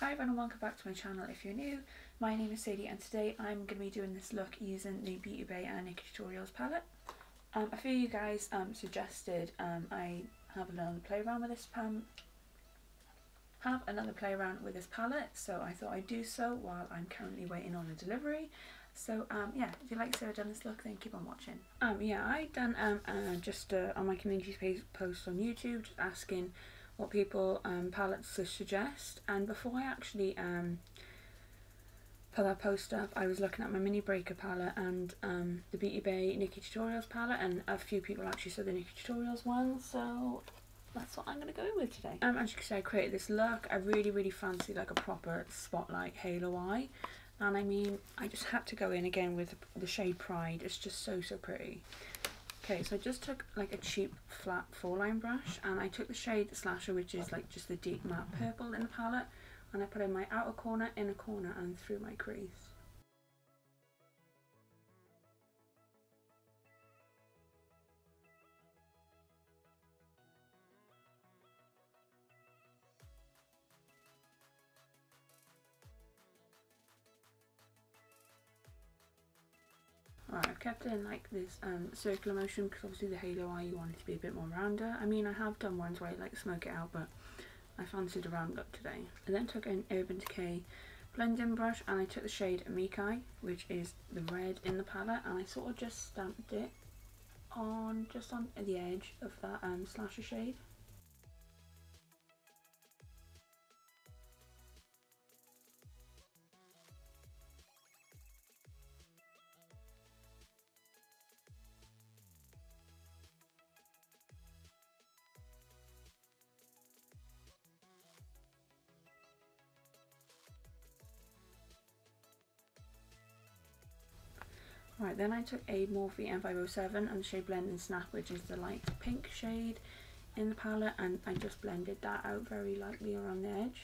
Hi everyone welcome back to my channel if you're new. My name is Sadie and today I'm going to be doing this look using the Beauty Bay and Nikkie Tutorials palette. Um, a few of you guys um, suggested um, I have another play around with this palette have another play around with this palette so I thought I'd do so while I'm currently waiting on a delivery so um, yeah if you like Sarah done this look then keep on watching um yeah I done um uh, just uh, on my community page post on YouTube just asking what people um, palettes suggest and before I actually um, put that post up I was looking at my mini breaker palette and um, the Beauty Bay Nikkie Tutorials palette and a few people actually said the Nikkie Tutorials one so that's what I'm going to go with today. Um, as you can see I created this look, I really really fancy like a proper spotlight halo eye and I mean I just had to go in again with the shade Pride, it's just so so pretty. Okay, so I just took like a cheap flat four line brush and I took the shade Slasher which is like just the deep matte purple in the palette and I put in my outer corner, inner corner and through my crease. I've kept it in like this um, circular motion because obviously the halo eye you want it to be a bit more rounder. I mean I have done ones where I like smoke it out but I fancied a round look today. I then took an Urban Decay blending brush and I took the shade Mikai which is the red in the palette and I sort of just stamped it on just on the edge of that um, slasher shade. Right, then I took a Morphe M507 and the shade Blend and Snap, which is the light pink shade in the palette, and I just blended that out very lightly around the edge.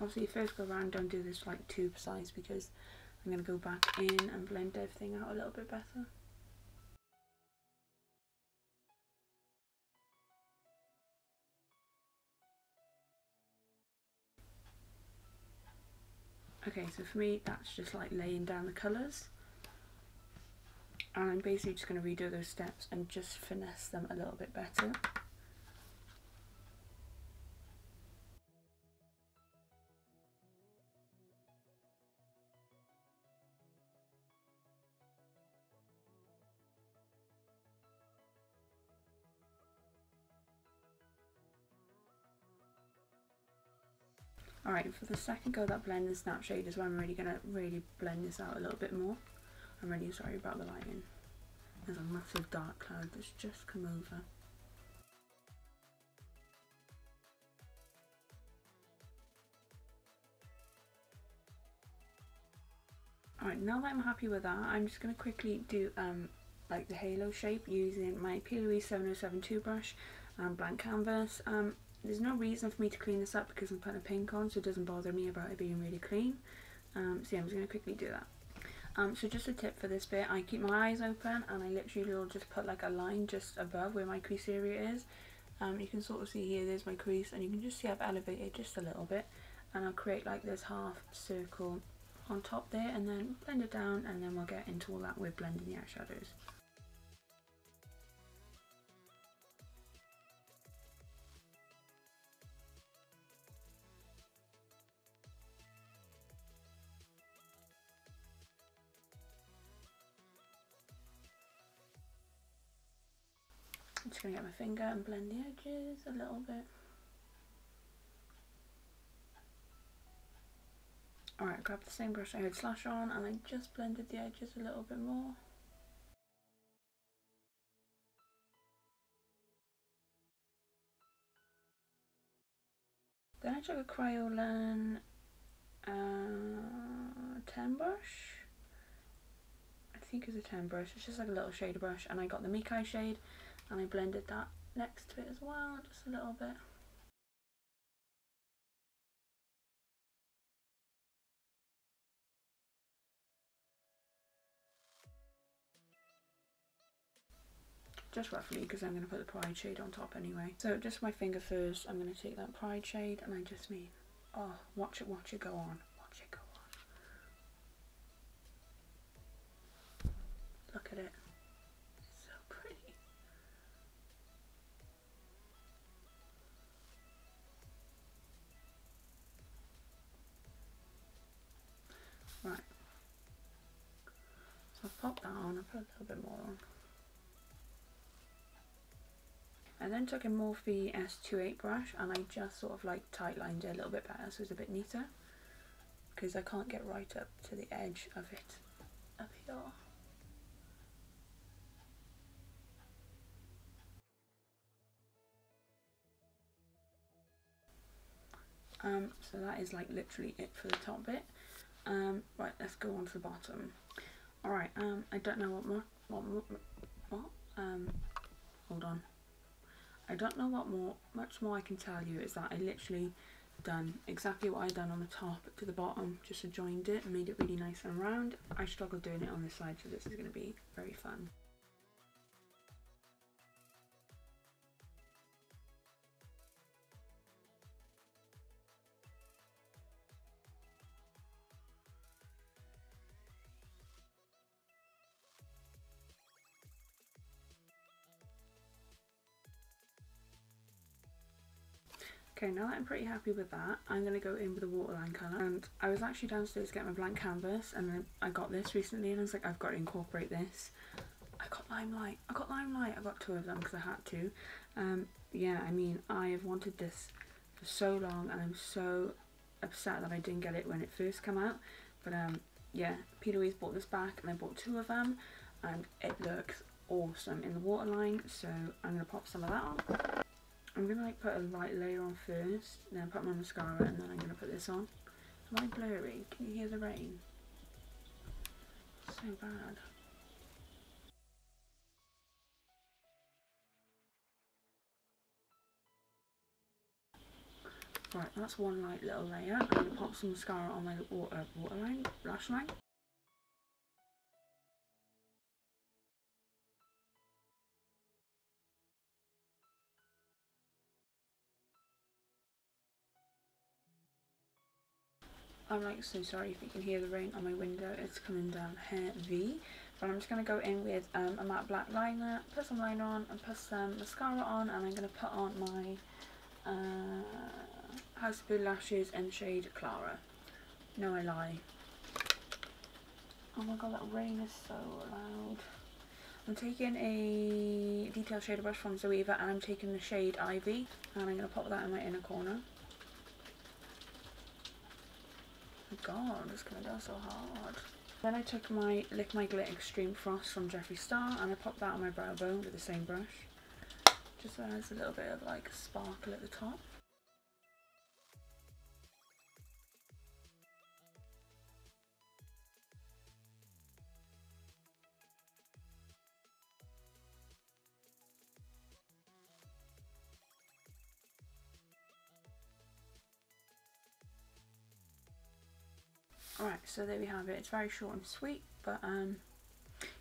Obviously, first go around, don't do this like too precise because I'm going to go back in and blend everything out a little bit better. Okay, so for me that's just like laying down the colours. And I'm basically just going to redo those steps and just finesse them a little bit better. Alright, for the second go that blend and snap shade is where I'm really going to really blend this out a little bit more. I'm really sorry about the lighting. There's a massive dark cloud that's just come over. Alright, now that I'm happy with that, I'm just going to quickly do um, like the halo shape using my P. Louise 7072 brush and blank canvas. Um, there's no reason for me to clean this up because I'm putting a pink on so it doesn't bother me about it being really clean. Um, so yeah, I'm just going to quickly do that. Um, so just a tip for this bit, I keep my eyes open and I literally will just put like a line just above where my crease area is. Um, you can sort of see here, there's my crease and you can just see I've elevated just a little bit and I'll create like this half circle on top there and then blend it down and then we'll get into all that with blending the eyeshadows. I'm just going to get my finger and blend the edges a little bit. Alright, grab the same brush I had slash on and I just blended the edges a little bit more. Then I took a Kryolan uh, 10 brush. I think it's a 10 brush. It's just like a little shader brush and I got the Mikai shade and I blended that next to it as well, just a little bit. just roughly because I'm going to put the Pride shade on top anyway. So just my finger first, I'm going to take that Pride shade and I just mean, oh, watch it, watch it go on, watch it go on. Look at it, I've popped that on, I put a little bit more on. I then took a Morphe S28 brush and I just sort of like tight lined it a little bit better so it's a bit neater because I can't get right up to the edge of it up here. Um, so that is like literally it for the top bit. Um, right, let's go on to the bottom. Alright, um, I don't know what more, what, what, what, um, hold on. I don't know what more, much more I can tell you is that I literally done exactly what I done on the top to the bottom, just adjoined it and made it really nice and round. I struggled doing it on this side so this is going to be very fun. Okay, now that I'm pretty happy with that, I'm going to go in with a waterline colour. And I was actually downstairs to get my blank canvas and I got this recently and I was like, I've got to incorporate this. I got Limelight. I got Limelight. I got two of them because I had to. Um, yeah, I mean, I have wanted this for so long and I'm so upset that I didn't get it when it first came out. But um, yeah, P. Louise bought this back and I bought two of them and it looks awesome in the waterline. So I'm going to pop some of that on. I'm going to like put a light layer on first, then put my mascara and then I'm going to put this on. Am I blurry? Can you hear the rain? So bad. Right, that's one light little layer. I'm going to pop some mascara on my water, waterline, lash line. I'm like so sorry if you can hear the rain on my window, it's coming down heavy. But I'm just going to go in with um, a matte black liner, put some liner on and put some mascara on and I'm going to put on my uh, House of Blue Lashes in shade Clara. No I lie. Oh my god that rain is so loud. I'm taking a detail shader brush from Zoeva and I'm taking the shade Ivy and I'm going to pop that in my inner corner. God, it's gonna go so hard. Then I took my Lick My Glit Extreme Frost from Jeffree Star and I popped that on my brow bone with the same brush. Just so there's a little bit of like sparkle at the top. Alright, so there we have it. It's very short and sweet, but um,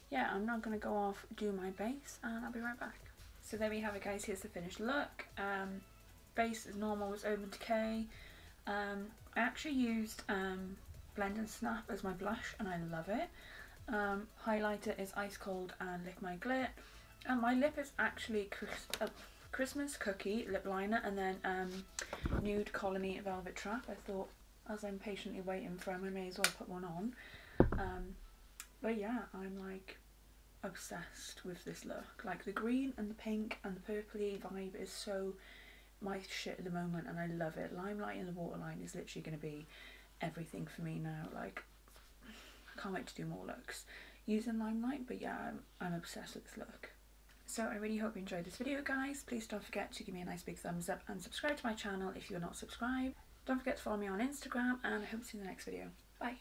yeah, I'm not going to go off, do my base, and I'll be right back. So there we have it guys, here's the finished look. Um, base as normal was Urban Decay. Um, I actually used um, Blend and Snap as my blush and I love it. Um, highlighter is Ice Cold and Lick My Glit. And my lip is actually Chris uh, Christmas Cookie lip liner and then um, Nude Colony Velvet Trap. I thought as I'm patiently waiting for him, I may as well put one on. Um, but yeah, I'm like obsessed with this look. Like the green and the pink and the purpley vibe is so my shit at the moment and I love it. Limelight in the waterline is literally going to be everything for me now. Like, I can't wait to do more looks using Limelight, but yeah, I'm, I'm obsessed with this look. So I really hope you enjoyed this video guys. Please don't forget to give me a nice big thumbs up and subscribe to my channel if you're not subscribed. Don't forget to follow me on Instagram and I hope to see you in the next video. Bye.